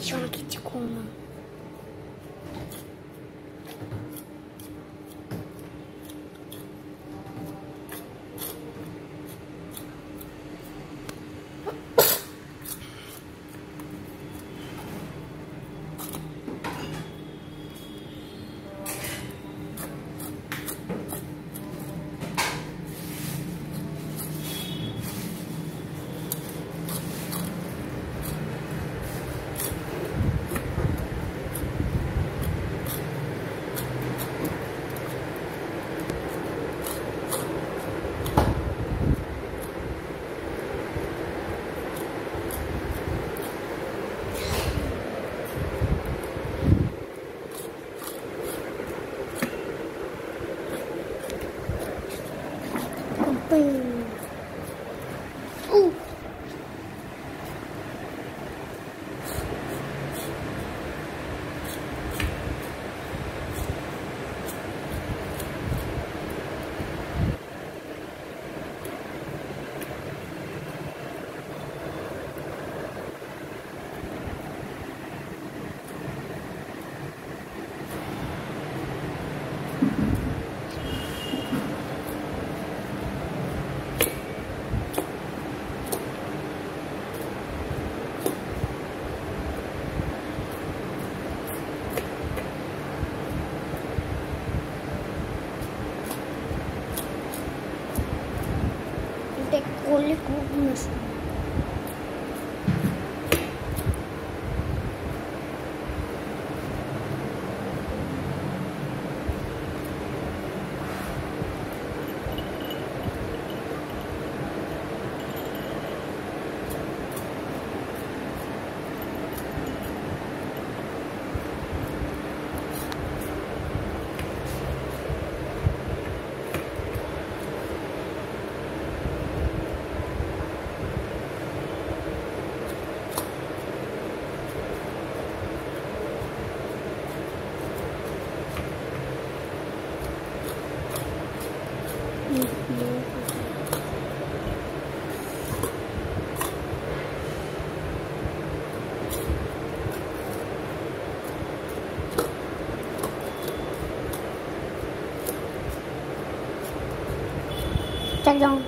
小吉公吗？open. Колик Мугмышев. 分钟